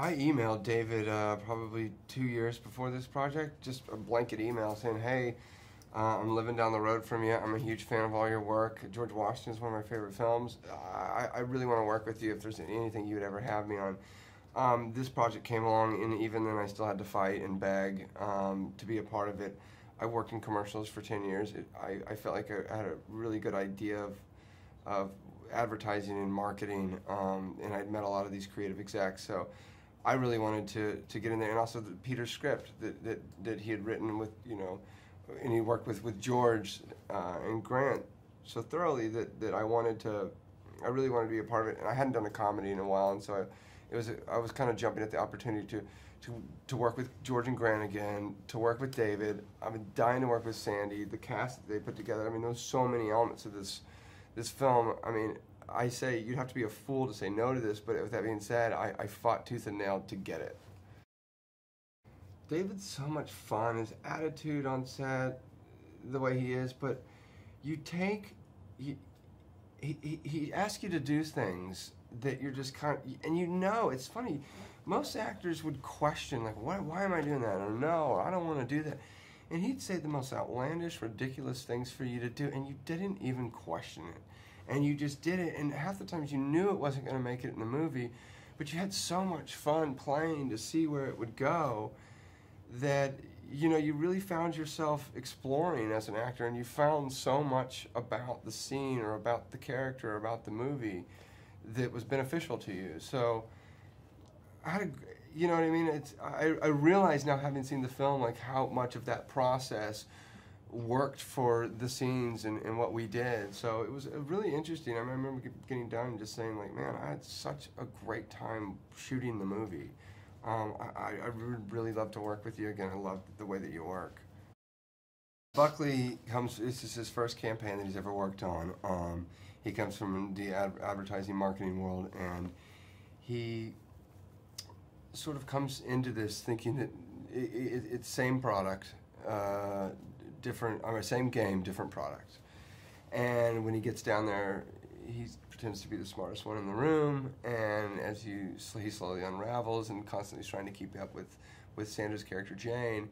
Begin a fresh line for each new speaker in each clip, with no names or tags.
I emailed David uh, probably two years before this project, just a blanket email saying, "Hey, uh, I'm living down the road from you. I'm a huge fan of all your work. George Washington is one of my favorite films. I, I really want to work with you if there's anything you would ever have me on." Um, this project came along, and even then, I still had to fight and beg um, to be a part of it. I worked in commercials for 10 years. It, I, I felt like I had a really good idea of, of advertising and marketing, um, and I'd met a lot of these creative execs. So I really wanted to, to get in there, and also the Peter's script that, that, that he had written with, you know, and he worked with, with George uh, and Grant so thoroughly that, that I wanted to, I really wanted to be a part of it. And I hadn't done a comedy in a while, and so I, it was, I was kind of jumping at the opportunity to, to, to work with George and Grant again, to work with David. I've been dying to work with Sandy, the cast that they put together. I mean, there's so many elements of this, this film. I mean, I say you'd have to be a fool to say no to this, but with that being said, I, I fought tooth and nail to get it. David's so much fun, his attitude on set, the way he is, but you take, he, he, he asks you to do things that you're just kind of, and you know, it's funny, most actors would question, like, why, why am I doing that? Or no, or I don't want to do that. And he'd say the most outlandish, ridiculous things for you to do, and you didn't even question it and you just did it. And half the times you knew it wasn't going to make it in the movie, but you had so much fun playing to see where it would go that you know you really found yourself exploring as an actor, and you found so much about the scene or about the character or about the movie that was beneficial to you. So I had a, you know what I mean? It's I, I realize now having seen the film like how much of that process worked for the scenes and, and what we did. So it was really interesting. I remember getting done and just saying like, man, I had such a great time shooting the movie. Um, I, I would really love to work with you again. I love the way that you work. Buckley comes, this is his first campaign that he's ever worked on. Um, he comes from the ad advertising marketing world and he sort of comes into this thinking that it, it, it's same product, uh, different, I mean, same game, different product. And when he gets down there, he pretends to be the smartest one in the room, and as you, he slowly unravels and constantly is trying to keep up with, with Sandra's character Jane,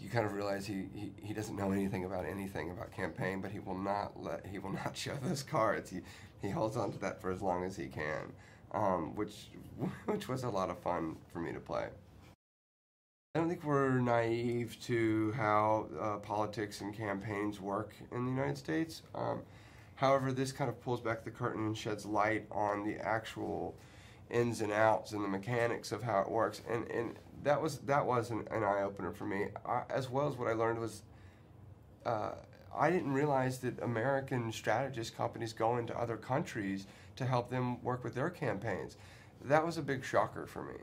you kind of realize he, he, he doesn't know anything about anything about campaign, but he will not let he will not show those cards. He he holds on to that for as long as he can, um, which which was a lot of fun for me to play. I don't think we're naive to how uh, politics and campaigns work in the United States. Um, however, this kind of pulls back the curtain and sheds light on the actual ins and outs and the mechanics of how it works. And, and that was that was an, an eye opener for me, I, as well as what I learned was uh, I didn't realize that American strategist companies go into other countries to help them work with their campaigns. That was a big shocker for me.